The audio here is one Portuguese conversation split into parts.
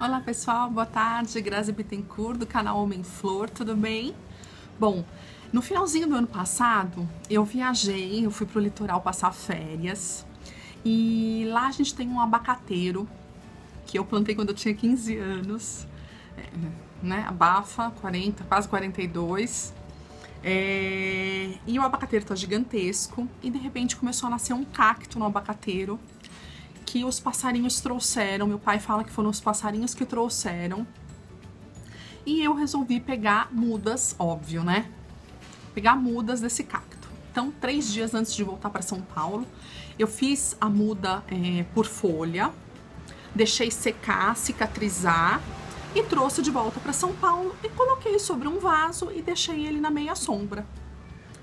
Olá pessoal, boa tarde, Grazi Bittencourt do canal Homem Flor, tudo bem? Bom, no finalzinho do ano passado eu viajei, eu fui pro litoral passar férias. E lá a gente tem um abacateiro que eu plantei quando eu tinha 15 anos, é, né? Abafa, 40, quase 42. É, e o abacateiro tá gigantesco. E de repente começou a nascer um cacto no abacateiro que os passarinhos trouxeram. Meu pai fala que foram os passarinhos que trouxeram. E eu resolvi pegar mudas, óbvio, né? Pegar mudas desse cacto. Então, três dias antes de voltar para São Paulo, eu fiz a muda é, por folha, deixei secar, cicatrizar e trouxe de volta para São Paulo e coloquei sobre um vaso e deixei ele na meia sombra.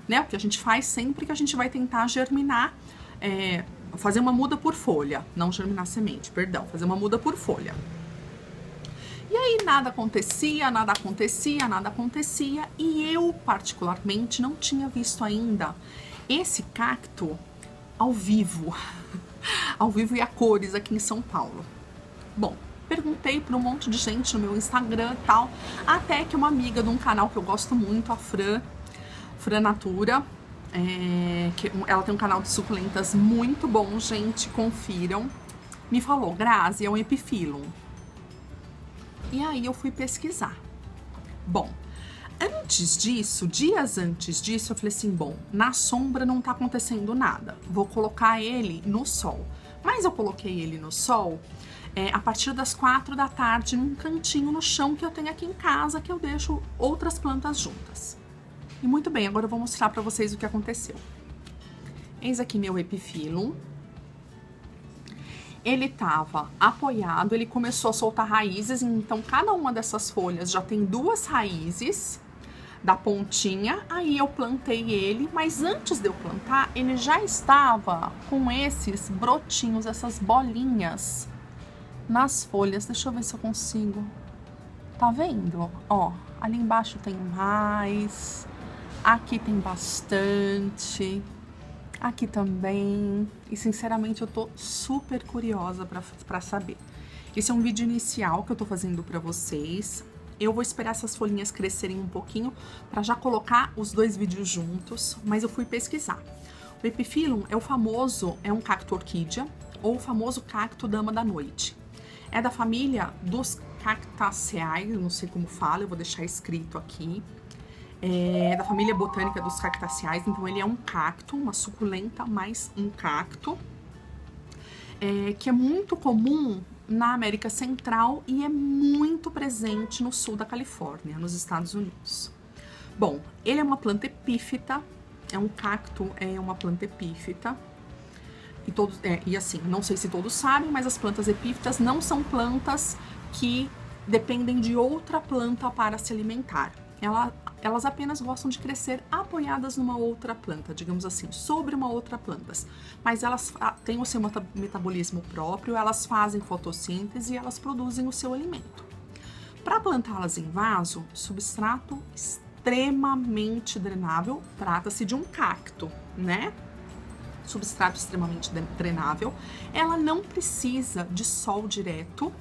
Né? O que a gente faz sempre que a gente vai tentar germinar é, fazer uma muda por folha, não germinar semente, perdão, fazer uma muda por folha. E aí nada acontecia, nada acontecia, nada acontecia, e eu particularmente não tinha visto ainda esse cacto ao vivo, ao vivo e a cores aqui em São Paulo. Bom, perguntei para um monte de gente no meu Instagram e tal, até que uma amiga de um canal que eu gosto muito, a Fran, Fran Natura, é, que ela tem um canal de suculentas muito bom, gente, confiram. Me falou, Grazi, é um epifilum. E aí eu fui pesquisar. Bom, antes disso, dias antes disso, eu falei assim: bom, na sombra não tá acontecendo nada. Vou colocar ele no sol. Mas eu coloquei ele no sol é, a partir das quatro da tarde, num cantinho no chão que eu tenho aqui em casa, que eu deixo outras plantas juntas. E muito bem, agora eu vou mostrar para vocês o que aconteceu. Eis aqui meu epifilum. Ele estava apoiado, ele começou a soltar raízes, então cada uma dessas folhas já tem duas raízes da pontinha. Aí eu plantei ele, mas antes de eu plantar, ele já estava com esses brotinhos, essas bolinhas nas folhas. Deixa eu ver se eu consigo. Tá vendo? Ó, ali embaixo tem mais. Aqui tem bastante. Aqui também. E sinceramente eu tô super curiosa para saber. Esse é um vídeo inicial que eu tô fazendo para vocês. Eu vou esperar essas folhinhas crescerem um pouquinho para já colocar os dois vídeos juntos, mas eu fui pesquisar. O Epiphyllum é o famoso, é um cacto orquídea, ou o famoso cacto dama da noite. É da família dos cactaceae, não sei como fala, eu vou deixar escrito aqui é da família botânica dos cactaceais, então ele é um cacto, uma suculenta mais um cacto, é, que é muito comum na América Central e é muito presente no sul da Califórnia, nos Estados Unidos. Bom, ele é uma planta epífita, é um cacto, é uma planta epífita. E, todos, é, e assim, não sei se todos sabem, mas as plantas epífitas não são plantas que dependem de outra planta para se alimentar. Ela elas apenas gostam de crescer apoiadas numa outra planta, digamos assim, sobre uma outra planta. Mas elas têm o seu metabolismo próprio, elas fazem fotossíntese e elas produzem o seu alimento. Para plantá-las em vaso, substrato extremamente drenável, trata-se de um cacto, né? Substrato extremamente drenável. Ela não precisa de sol direto,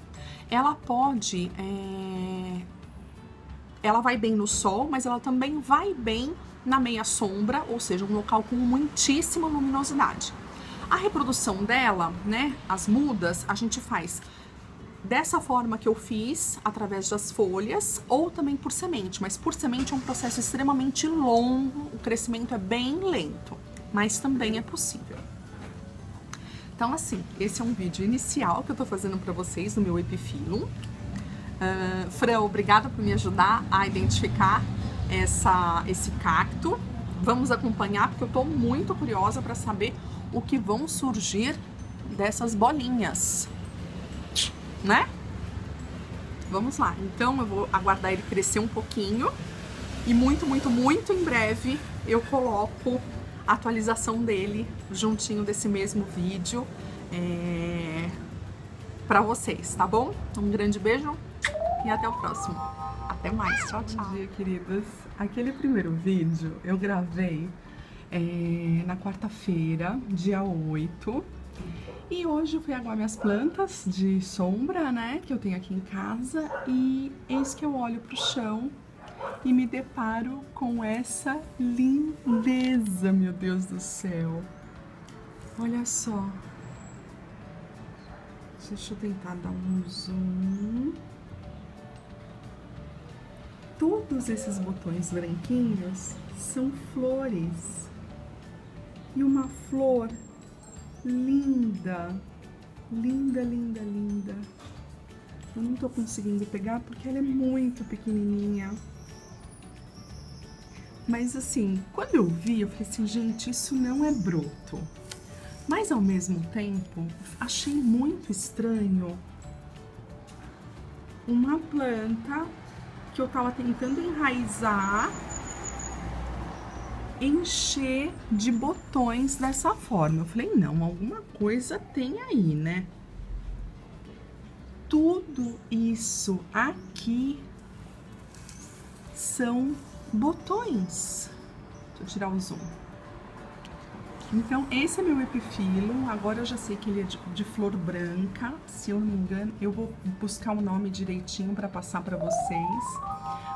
ela pode é, ela vai bem no sol, mas ela também vai bem na meia sombra, ou seja, um local com muitíssima luminosidade. A reprodução dela, né, as mudas, a gente faz dessa forma que eu fiz, através das folhas, ou também por semente, mas por semente é um processo extremamente longo, o crescimento é bem lento, mas também é possível. Então, assim, esse é um vídeo inicial que eu tô fazendo para vocês no meu Epifilum. Uh, Fran, obrigada por me ajudar a identificar essa, esse cacto. Vamos acompanhar porque eu estou muito curiosa para saber o que vão surgir dessas bolinhas, né? Vamos lá. Então eu vou aguardar ele crescer um pouquinho e muito, muito, muito em breve eu coloco a atualização dele juntinho desse mesmo vídeo é, para vocês, tá bom? Um grande beijo e até o próximo. Até mais. Tchau, tchau. Bom dia, queridas. Aquele primeiro vídeo eu gravei é, na quarta-feira, dia 8. E hoje eu fui aguar minhas plantas de sombra, né, que eu tenho aqui em casa e eis que eu olho pro chão e me deparo com essa lindeza, meu Deus do céu. Olha só. Deixa eu tentar dar um zoom. Todos esses botões branquinhos são flores. E uma flor linda, linda, linda, linda. Eu não tô conseguindo pegar porque ela é muito pequenininha. Mas assim, quando eu vi, eu falei assim, gente, isso não é broto. Mas ao mesmo tempo, achei muito estranho uma planta que eu tava tentando enraizar encher de botões dessa forma. Eu falei, não, alguma coisa tem aí, né? Tudo isso aqui são botões. Deixa eu tirar o zoom. Então, esse é meu epifilo. Agora eu já sei que ele é de, de flor branca. Se eu não me engano, eu vou buscar o nome direitinho para passar para vocês.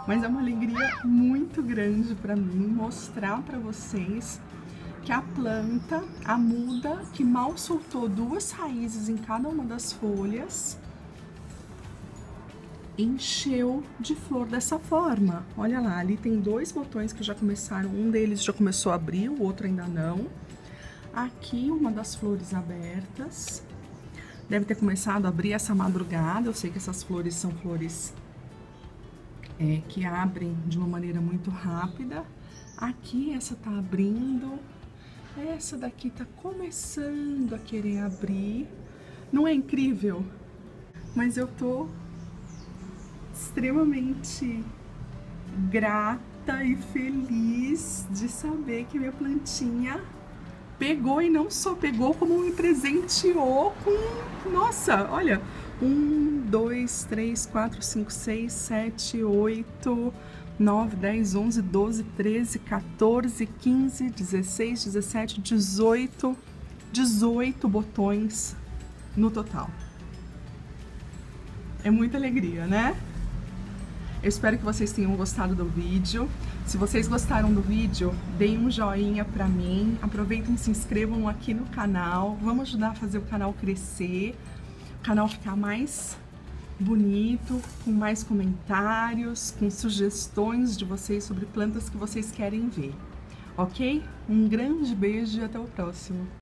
Mas é uma alegria muito grande para mim mostrar para vocês que a planta, a muda, que mal soltou duas raízes em cada uma das folhas, encheu de flor dessa forma. Olha lá, ali tem dois botões que já começaram, um deles já começou a abrir, o outro ainda não. Aqui uma das flores abertas. Deve ter começado a abrir essa madrugada. Eu sei que essas flores são flores é, que abrem de uma maneira muito rápida. Aqui essa tá abrindo. Essa daqui tá começando a querer abrir. Não é incrível? Mas eu tô extremamente grata e feliz de saber que minha plantinha pegou e não só pegou, como me presenteou com. Nossa, olha! Um, dois, três, quatro, cinco, seis, sete, oito, nove, dez, onze, doze, treze, 14, 15, 16, 17, 18, 18 botões no total. É muita alegria, né? Eu espero que vocês tenham gostado do vídeo. Se vocês gostaram do vídeo, deem um joinha pra mim. Aproveitem e se inscrevam aqui no canal. Vamos ajudar a fazer o canal crescer. O canal ficar mais bonito, com mais comentários, com sugestões de vocês sobre plantas que vocês querem ver. Ok? Um grande beijo e até o próximo.